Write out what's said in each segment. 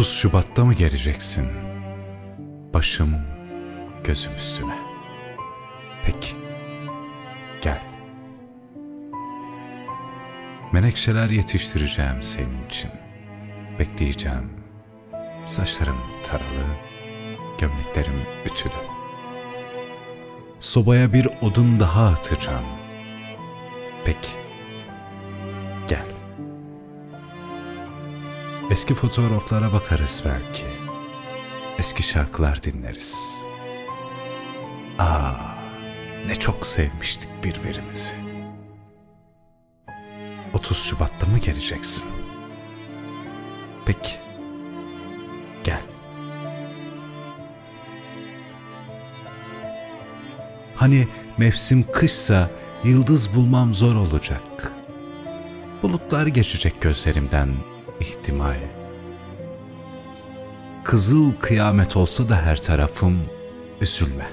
Otuz Şubat'ta mı geleceksin? Başım gözüm üstüne. Peki, gel. Menekşeler yetiştireceğim senin için. Bekleyeceğim. Saçlarım taralı, gömleklerim ütülü. Sobaya bir odun daha atacağım. Peki, gel. Eski fotoğraflara bakarız belki. Eski şarkılar dinleriz. Aa, ne çok sevmiştik birbirimizi. 30 Şubat'ta mı geleceksin? Peki. Hani mevsim kışsa yıldız bulmam zor olacak. Bulutlar geçecek gözlerimden ihtimal. Kızıl kıyamet olsa da her tarafım üzülme.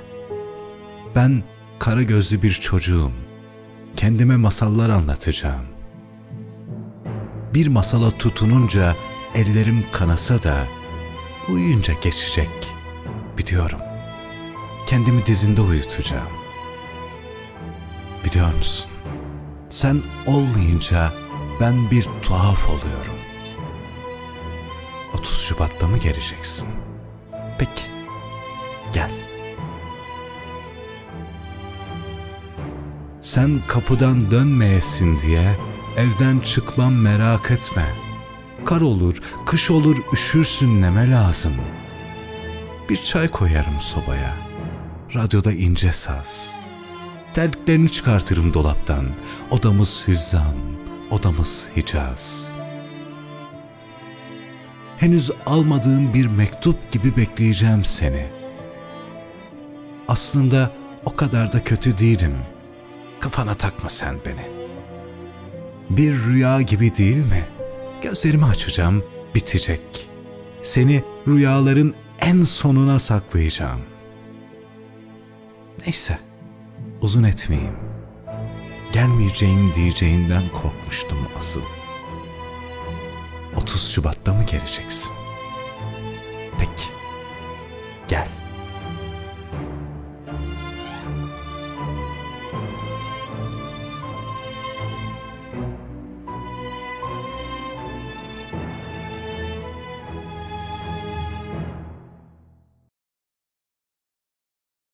Ben kara gözlü bir çocuğum. Kendime masallar anlatacağım. Bir masala tutununca ellerim kanasa da uyuyunca geçecek. Biliyorum. Kendimi dizinde uyutacağım. Biliyor musun? Sen olmayınca ben bir tuhaf oluyorum. 30 Şubat'ta mı geleceksin? Peki. Gel. Sen kapıdan dönmeyesin diye evden çıkmam merak etme. Kar olur, kış olur üşürsün neme lazım. Bir çay koyarım sobaya. Radyoda ince saz. Terliklerini çıkartırım dolaptan. Odamız hüzzam, odamız Hicaz. Henüz almadığım bir mektup gibi bekleyeceğim seni. Aslında o kadar da kötü değilim. Kafana takma sen beni. Bir rüya gibi değil mi? Gözlerimi açacağım, bitecek. Seni rüyaların en sonuna saklayacağım. Neyse, uzun etmeyeyim. Gelmeyeceğim diyeceğinden korkmuştum asıl. 30 Şubat'ta mı geleceksin? Peki, gel.